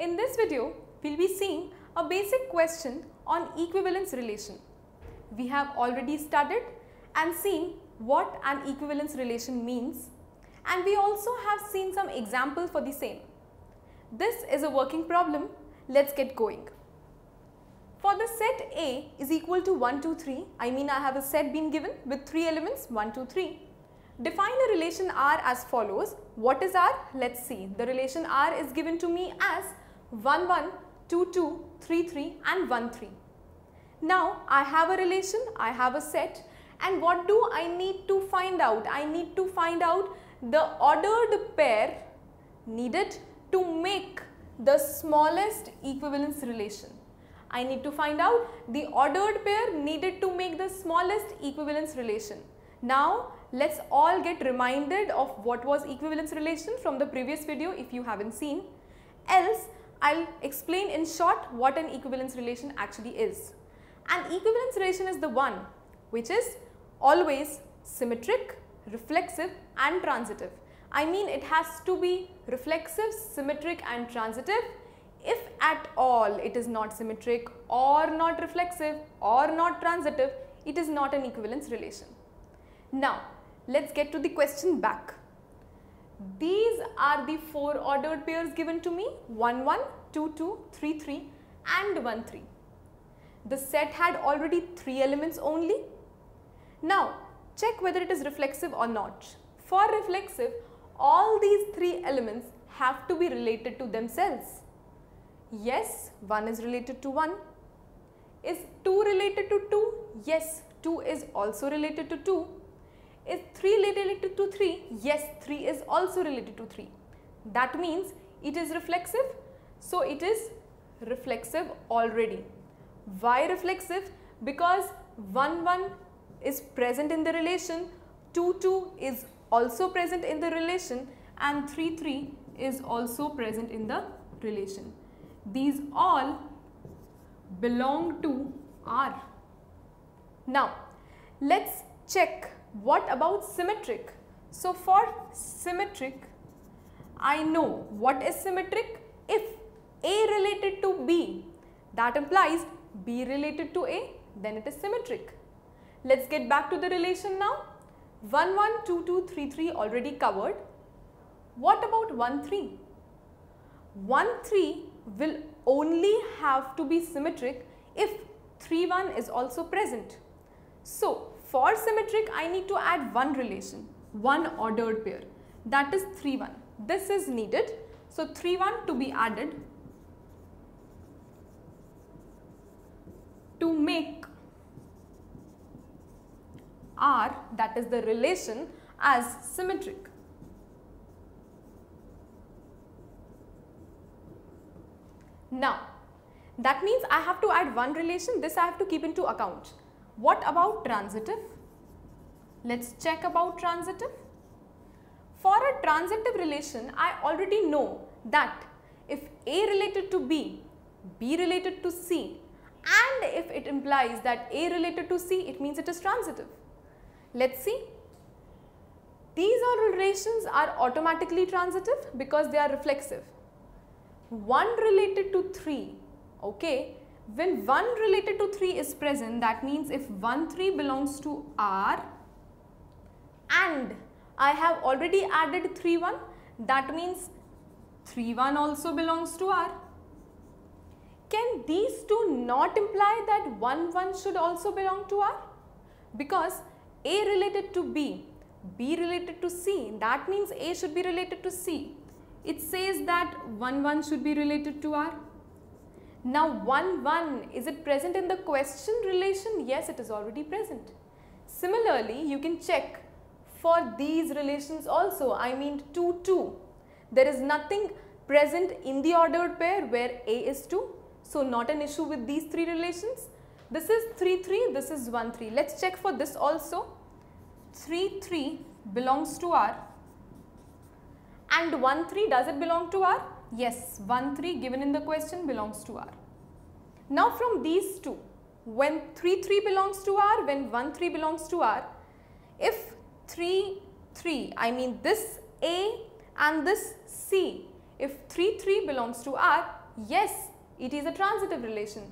In this video, we'll be seeing a basic question on equivalence relation. We have already studied and seen what an equivalence relation means and we also have seen some examples for the same. This is a working problem. Let's get going. For the set A is equal to 1, 2, 3, I mean I have a set been given with 3 elements 1, 2, 3. Define a relation R as follows. What is R? Let's see. The relation R is given to me as 1, 1, 2, 2, 3, 3 and 1, 3. Now I have a relation, I have a set and what do I need to find out? I need to find out the ordered pair needed to make the smallest equivalence relation. I need to find out the ordered pair needed to make the smallest equivalence relation. Now let's all get reminded of what was equivalence relation from the previous video if you haven't seen. Else I'll explain in short what an equivalence relation actually is. An equivalence relation is the one which is always symmetric, reflexive and transitive. I mean it has to be reflexive, symmetric and transitive if at all it is not symmetric or not reflexive or not transitive, it is not an equivalence relation. Now, let's get to the question back. These are the four ordered pairs given to me 1, 1, 2, 2, 3, 3 and 1, 3. The set had already 3 elements only. Now, check whether it is reflexive or not. For reflexive, all these 3 elements have to be related to themselves. Yes, 1 is related to 1. Is 2 related to 2? Yes, 2 is also related to 2. Is 3 related to 3? Yes, 3 is also related to 3. That means it is reflexive. So, it is reflexive already. Why reflexive? Because 1 1 is present in the relation, 2 2 is also present in the relation and 3 3 is also present in the relation. These all belong to R. Now, let's check what about symmetric. So, for symmetric, I know what is symmetric. If A related to B, that implies B related to A, then it is symmetric. Let's get back to the relation now. 1, 1, 2, 2, 3, 3 already covered. What about 1, 3? 1, 3 will only have to be symmetric if 3 1 is also present. So, for symmetric I need to add one relation, one ordered pair that is 3 1. This is needed. So, 3 1 to be added to make R that is the relation as symmetric. Now, that means I have to add one relation, this I have to keep into account. What about transitive? Let's check about transitive. For a transitive relation, I already know that if A related to B, B related to C and if it implies that A related to C, it means it is transitive. Let's see. These all relations are automatically transitive because they are reflexive. 1 related to 3, okay, when 1 related to 3 is present, that means if 1, 3 belongs to R and I have already added 3, 1, that means 3, 1 also belongs to R. Can these two not imply that 1, 1 should also belong to R? Because A related to B, B related to C, that means A should be related to C it says that 1 1 should be related to R. Now 1 1 is it present in the question relation? Yes it is already present. Similarly you can check for these relations also I mean 2 2. There is nothing present in the ordered pair where A is 2. So not an issue with these three relations. This is 3 3 this is 1 3. Let's check for this also. 3 3 belongs to R and 1 3 does it belong to R? Yes, 1 3 given in the question belongs to R. Now from these two, when 3 3 belongs to R, when 1 3 belongs to R, if 3 3, I mean this A and this C if 3 3 belongs to R, yes, it is a transitive relation.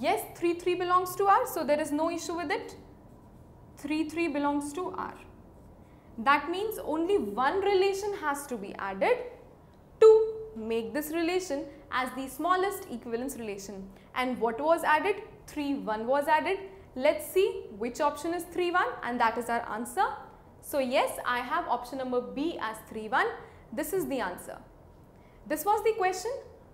Yes, 3 3 belongs to R, so there is no issue with it. 3 3 belongs to R. That means only one relation has to be added to make this relation as the smallest equivalence relation. And what was added? 3 1 was added. Let's see which option is 3 1 and that is our answer. So yes, I have option number B as 3 1. This is the answer. This was the question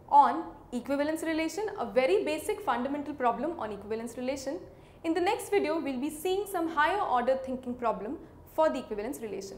on equivalence relation, a very basic fundamental problem on equivalence relation. In the next video, we will be seeing some higher order thinking problem for the equivalence relation.